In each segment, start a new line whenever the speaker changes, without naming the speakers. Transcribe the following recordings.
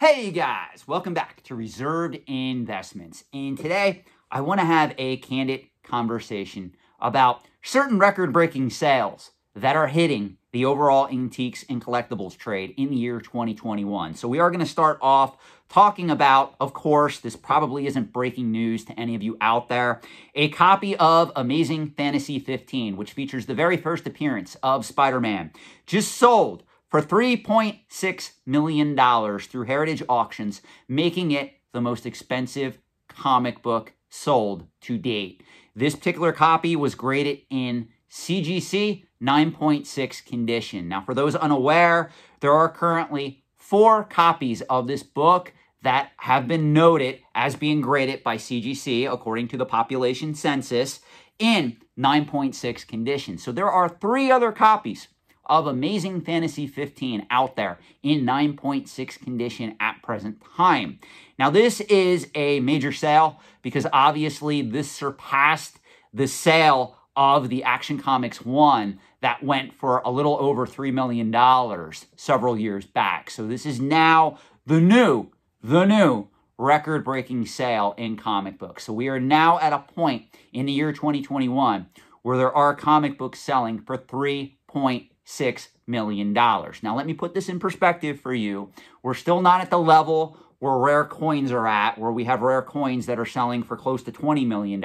Hey guys, welcome back to Reserved Investments. And today I want to have a candid conversation about certain record breaking sales that are hitting the overall antiques and collectibles trade in the year 2021. So we are going to start off talking about, of course, this probably isn't breaking news to any of you out there, a copy of Amazing Fantasy 15, which features the very first appearance of Spider-Man, just sold for $3.6 million through Heritage Auctions, making it the most expensive comic book sold to date. This particular copy was graded in CGC 9.6 condition. Now, for those unaware, there are currently four copies of this book that have been noted as being graded by CGC, according to the population census, in 9.6 condition. So there are three other copies of Amazing Fantasy 15 out there in 9.6 condition at present time. Now, this is a major sale because obviously this surpassed the sale of the Action Comics 1 that went for a little over $3 million several years back. So this is now the new, the new record breaking sale in comic books. So we are now at a point in the year 2021 where there are comic books selling for $3.6 million. Now, let me put this in perspective for you. We're still not at the level where rare coins are at, where we have rare coins that are selling for close to $20 million.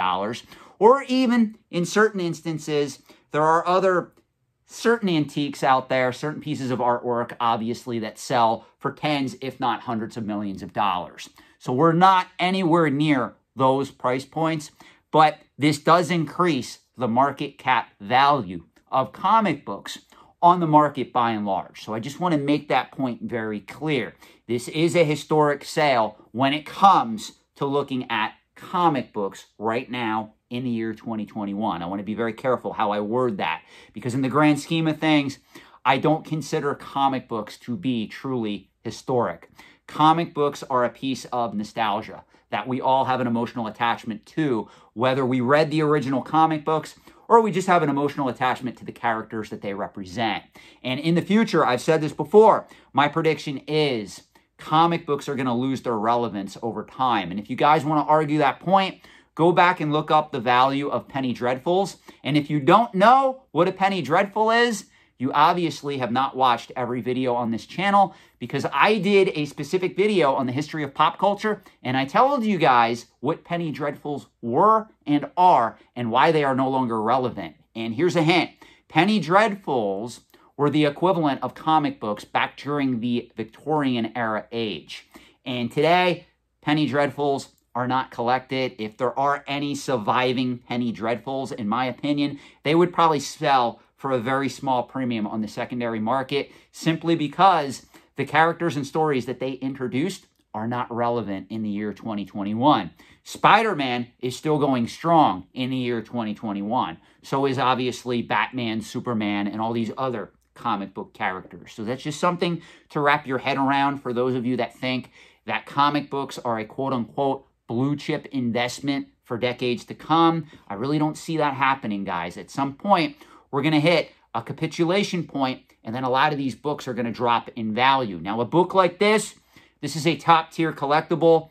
Or even in certain instances, there are other certain antiques out there, certain pieces of artwork, obviously, that sell for tens, if not hundreds of millions of dollars. So we're not anywhere near those price points, but this does increase the market cap value of comic books on the market by and large. So I just want to make that point very clear. This is a historic sale when it comes to looking at comic books right now in the year 2021. I want to be very careful how I word that because, in the grand scheme of things, I don't consider comic books to be truly historic. Comic books are a piece of nostalgia that we all have an emotional attachment to, whether we read the original comic books or we just have an emotional attachment to the characters that they represent. And in the future, I've said this before, my prediction is comic books are going to lose their relevance over time. And if you guys want to argue that point, go back and look up the value of penny dreadfuls. And if you don't know what a penny dreadful is, you obviously have not watched every video on this channel because I did a specific video on the history of pop culture and I told you guys what penny dreadfuls were and are and why they are no longer relevant. And here's a hint. Penny dreadfuls were the equivalent of comic books back during the Victorian era age. And today, penny dreadfuls are not collected. If there are any surviving penny dreadfuls, in my opinion, they would probably sell for a very small premium on the secondary market simply because the characters and stories that they introduced are not relevant in the year 2021. Spider Man is still going strong in the year 2021. So is obviously Batman, Superman, and all these other comic book characters. So that's just something to wrap your head around for those of you that think that comic books are a quote unquote blue chip investment for decades to come. I really don't see that happening, guys. At some point, we're going to hit a capitulation point, and then a lot of these books are going to drop in value. Now, a book like this, this is a top tier collectible.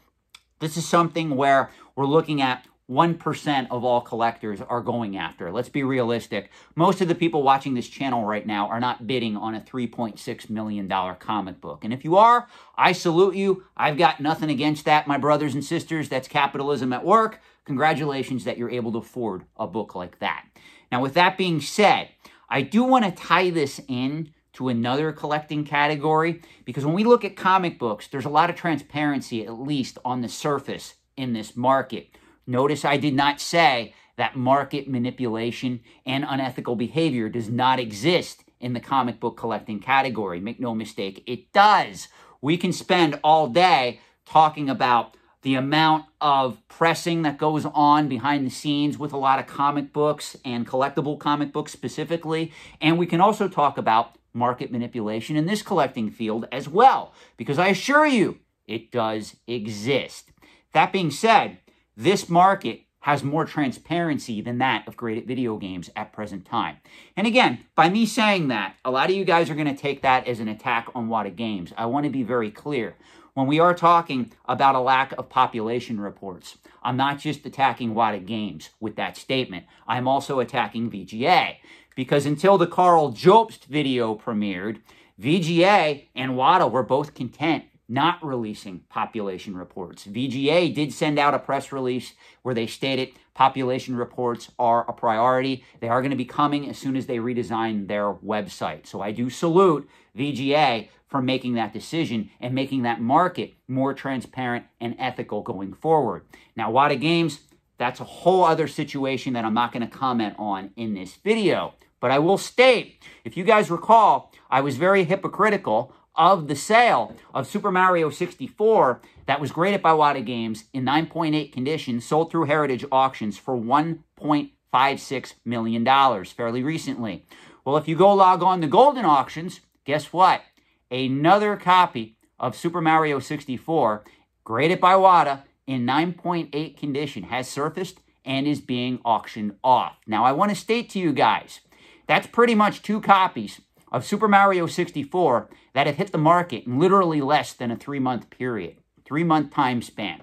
This is something where we're looking at 1% of all collectors are going after. Let's be realistic. Most of the people watching this channel right now are not bidding on a $3.6 million comic book. And if you are, I salute you. I've got nothing against that, my brothers and sisters. That's capitalism at work. Congratulations that you're able to afford a book like that. Now, with that being said, I do want to tie this in to another collecting category because when we look at comic books, there's a lot of transparency, at least on the surface, in this market. Notice I did not say that market manipulation and unethical behavior does not exist in the comic book collecting category. Make no mistake, it does. We can spend all day talking about the amount of pressing that goes on behind the scenes with a lot of comic books and collectible comic books specifically. And we can also talk about market manipulation in this collecting field as well, because I assure you, it does exist. That being said, this market has more transparency than that of graded video games at present time. And again, by me saying that, a lot of you guys are going to take that as an attack on Wata Games. I want to be very clear. When we are talking about a lack of population reports. I'm not just attacking WATA Games with that statement. I'm also attacking VGA because until the Karl Jobst video premiered, VGA and WATA were both content not releasing population reports. VGA did send out a press release where they stated population reports are a priority. They are going to be coming as soon as they redesign their website. So I do salute VGA for making that decision and making that market more transparent and ethical going forward. Now, WATA Games, that's a whole other situation that I'm not going to comment on in this video. But I will state, if you guys recall, I was very hypocritical of the sale of Super Mario 64 that was graded by WATA Games in 9.8 condition, sold through Heritage Auctions for $1.56 million fairly recently. Well, if you go log on to Goldin Auctions, guess what? Another copy of Super Mario 64, graded by WATA in 9.8 condition, has surfaced and is being auctioned off. Now, I want to state to you guys, that's pretty much two copies of Super Mario 64 that have hit the market in literally less than a three month period, three month time span.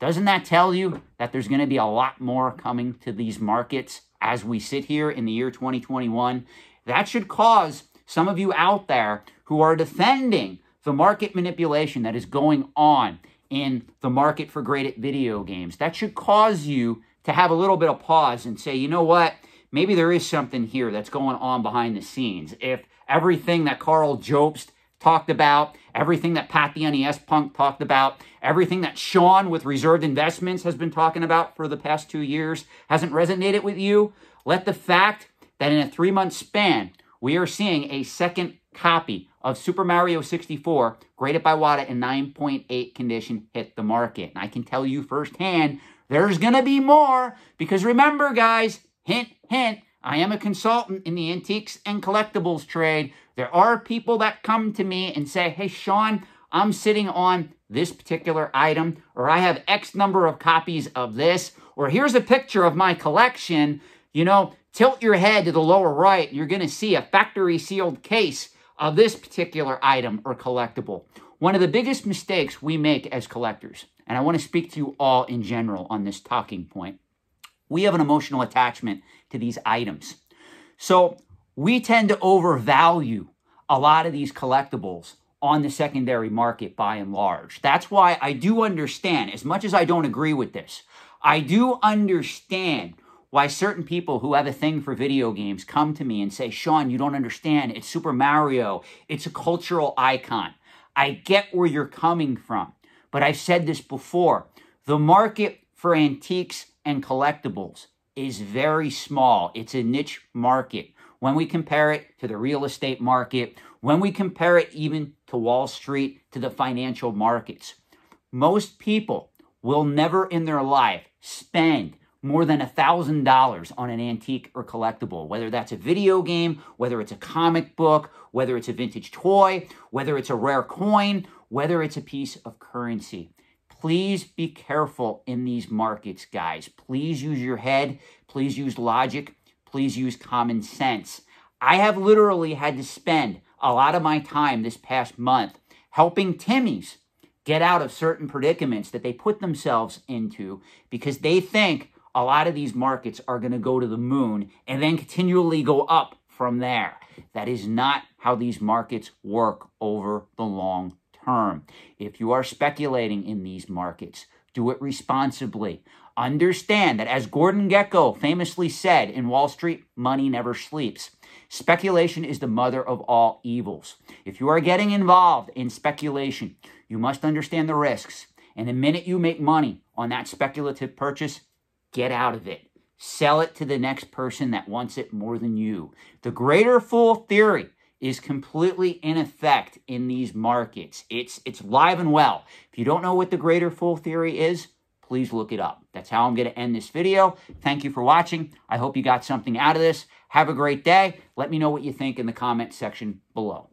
Doesn't that tell you that there's going to be a lot more coming to these markets as we sit here in the year 2021? That should cause some of you out there who are defending the market manipulation that is going on in the market for graded video games. That should cause you to have a little bit of pause and say, you know what? Maybe there is something here that's going on behind the scenes. If everything that Karl Jobst talked about, everything that Pat the NES Punk talked about, everything that Sean with Reserved Investments has been talking about for the past two years hasn't resonated with you, let the fact that in a three month span, we are seeing a second copy of Super Mario 64, graded by WATA in 9.8 condition, hit the market. And I can tell you firsthand, there's going to be more because remember, guys, hint, hint, I am a consultant in the antiques and collectibles trade. There are people that come to me and say, hey, Sean, I'm sitting on this particular item, or I have X number of copies of this, or here's a picture of my collection. You know, tilt your head to the lower right, you're going to see a factory sealed case of this particular item or collectible. One of the biggest mistakes we make as collectors, and I want to speak to you all in general on this talking point, we have an emotional attachment to these items. So we tend to overvalue a lot of these collectibles on the secondary market by and large. That's why I do understand, as much as I don't agree with this, I do understand why certain people who have a thing for video games come to me and say, Sean, you don't understand. It's Super Mario, it's a cultural icon. I get where you're coming from, but I've said this before. The market for antiques and collectibles is very small. It's a niche market. When we compare it to the real estate market, when we compare it even to Wall Street, to the financial markets, most people will never in their life spend more than $1,000 on an antique or collectible, whether that's a video game, whether it's a comic book, whether it's a vintage toy, whether it's a rare coin, whether it's a piece of currency. Please be careful in these markets, guys. Please use your head. Please use logic. Please use common sense. I have literally had to spend a lot of my time this past month helping Timmies get out of certain predicaments that they put themselves into because they think a lot of these markets are going to go to the moon and then continually go up from there. That is not how these markets work over the long term. If you are speculating in these markets, do it responsibly. Understand that, as Gordon Gekko famously said in Wall Street, money never sleeps. Speculation is the mother of all evils. If you are getting involved in speculation, you must understand the risks. And the minute you make money on that speculative purchase, get out of it. Sell it to the next person that wants it more than you. The greater fool theory is completely in effect in these markets. It's it's live and well. If you don't know what the greater fool theory is, please look it up. That's how I'm going to end this video. Thank you for watching. I hope you got something out of this. Have a great day. Let me know what you think in the comment section below.